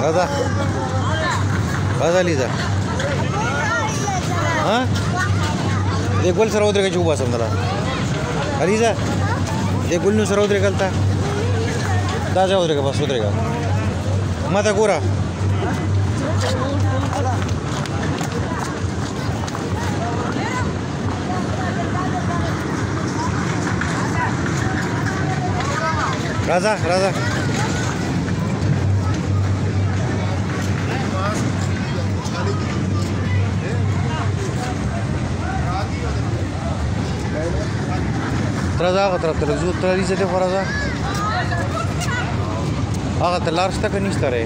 दादा काय झाली जा हां ते गोल सरावत्रे कशी उभा समजा अरे जा ते गोल न्यू सरावत्रे घालता ताजा होत्रे का बस होत्रे का माता गोरा राजा राजा فرزا هغه طرف ته زو ترې زه دې فرزا هغه ته لار شته که نشته رې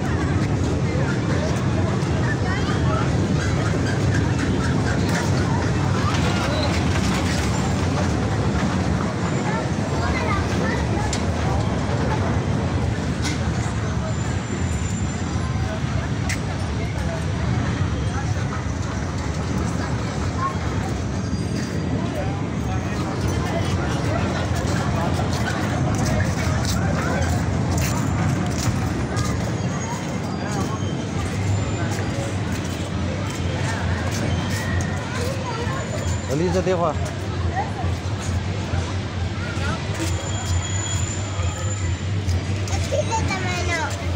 你这电话。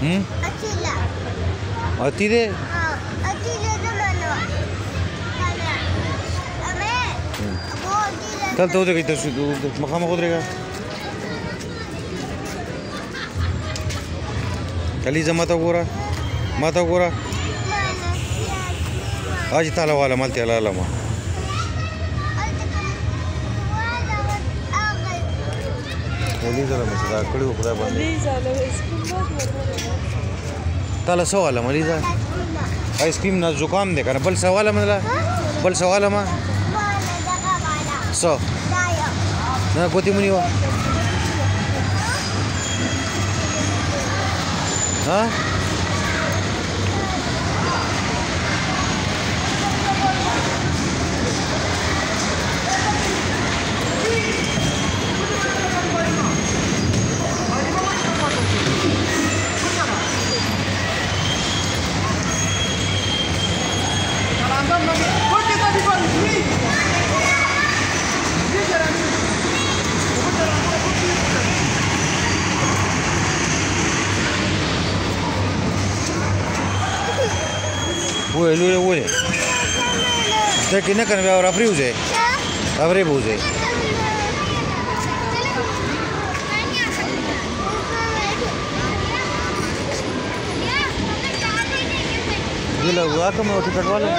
Hmm? Atila. Atile? Oh, Atile zamano. Kana. Ame. Abu Atile. Tanto de que te sudo, majama godrega. کلیزه ما ته ګوره ما ته ګوره اج تعالی والا ملته لاله ما مولوي زله مې صدا کړی خدای باندې مولوي زله اسکیم تاله سواله مولوي زله اسکیم نه زکام دی کنه بل سواله مله بل سواله ما سو نه کوتی مونی و ها ولې ولې ولې دا کې نه کنه بیا را پریوځي را پریوځي دله واکه مو ټکټ والو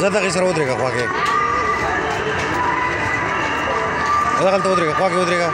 زه دغه سره ودرېږه خواږه دغه ته ودرېږه خواږه ودرېږه